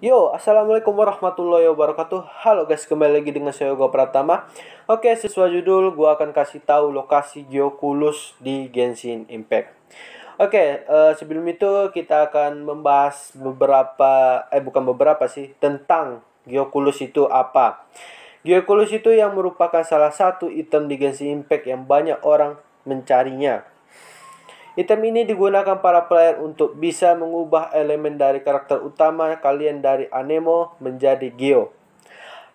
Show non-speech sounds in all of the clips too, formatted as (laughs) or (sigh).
Yo, Assalamualaikum warahmatullahi wabarakatuh. Halo guys, kembali lagi dengan saya Yoga Pratama. Oke, sesuai judul, gue akan kasih tahu lokasi Geoculus di Genshin Impact. Oke, uh, sebelum itu kita akan membahas beberapa, eh bukan beberapa sih, tentang Geoculus itu apa. Geoculus itu yang merupakan salah satu item di Genshin Impact yang banyak orang mencarinya Item ini digunakan para player untuk bisa mengubah elemen dari karakter utama kalian dari Anemo menjadi Geo.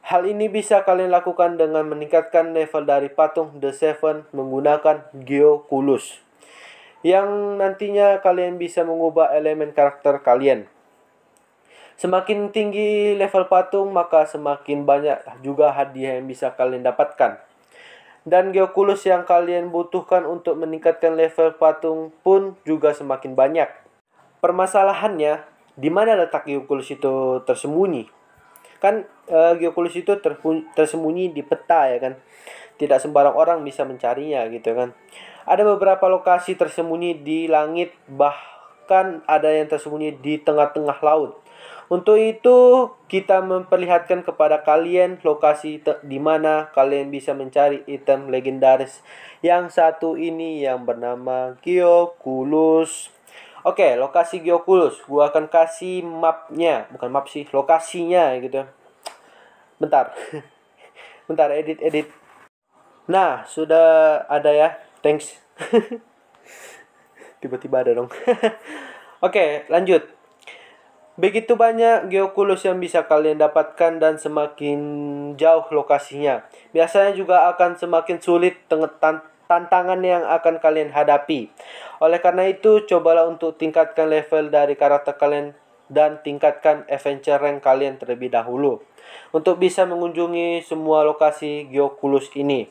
Hal ini bisa kalian lakukan dengan meningkatkan level dari patung The Seven menggunakan Geo Kulus. Yang nantinya kalian bisa mengubah elemen karakter kalian. Semakin tinggi level patung, maka semakin banyak juga hadiah yang bisa kalian dapatkan dan geokulus yang kalian butuhkan untuk meningkatkan level patung pun juga semakin banyak. Permasalahannya, di mana letak geokulus itu tersembunyi? Kan e, geokulus itu tersembunyi di peta ya kan. Tidak sembarang orang bisa mencarinya gitu kan. Ada beberapa lokasi tersembunyi di langit bahkan ada yang tersembunyi di tengah-tengah laut. Untuk itu, kita memperlihatkan kepada kalian lokasi di mana kalian bisa mencari item legendaris yang satu ini yang bernama Geoculus. Oke, lokasi Geoculus. Gua akan kasih mapnya, bukan map sih, lokasinya gitu. Bentar. (laughs) Bentar, edit, edit. Nah, sudah ada ya. Thanks. (laughs) Tiba-tiba ada dong. (laughs) Oke, lanjut. Begitu banyak geokulus yang bisa kalian dapatkan dan semakin jauh lokasinya. Biasanya juga akan semakin sulit tantangan yang akan kalian hadapi. Oleh karena itu, cobalah untuk tingkatkan level dari karakter kalian dan tingkatkan adventure rank kalian terlebih dahulu untuk bisa mengunjungi semua lokasi geokulus ini.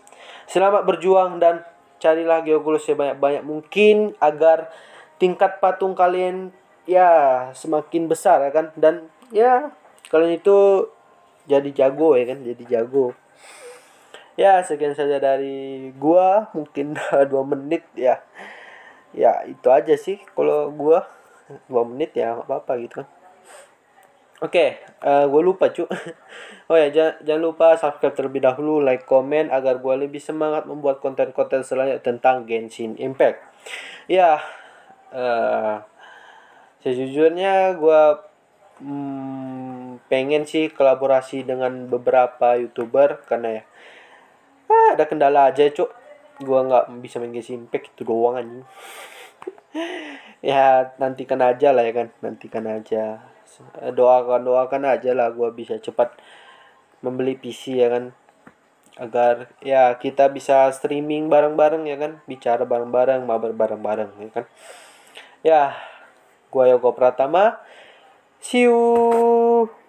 Selamat berjuang dan carilah geokulus sebanyak-banyak mungkin agar tingkat patung kalian ya semakin besar ya kan? Dan ya kalian itu jadi jago ya kan? Jadi jago. Ya sekian saja dari gua. Mungkin (laughs) dua menit ya. Ya itu aja sih kalau gua. Dua menit ya nggak apa-apa gitu kan. Oke, okay, uh, gue lupa cu. (laughs) oh ya, jangan, jangan lupa subscribe terlebih dahulu, like, komen agar gue lebih semangat membuat konten-konten selanjutnya tentang Genshin Impact. Ya, uh, sejujurnya gue hmm, pengen sih kolaborasi dengan beberapa youtuber karena ya ah, ada kendala aja cuk. Gue nggak bisa main impact itu doang anjing. (laughs) Ya nantikan aja lah ya kan. Nantikan aja. Doakan doakan aja lah gue bisa cepat membeli PC ya kan. Agar ya kita bisa streaming bareng-bareng ya kan. Bicara bareng-bareng mabar bareng-bareng ya kan. Ya Gua Yogo Pratama. See you.